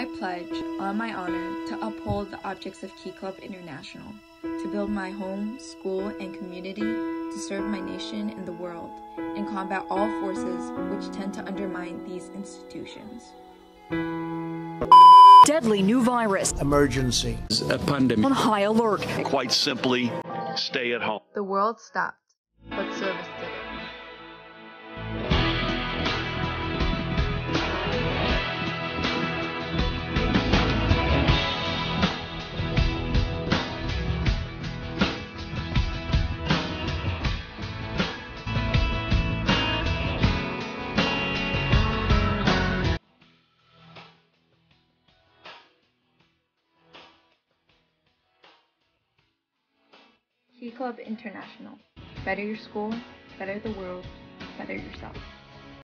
I pledge, on my honor, to uphold the objects of Key Club International, to build my home, school, and community, to serve my nation and the world, and combat all forces which tend to undermine these institutions. Deadly new virus emergency. A pandemic. on high alert. Quite simply, stay at home. The world stopped, but service didn't. Key Club International. Better your school, better the world, better yourself.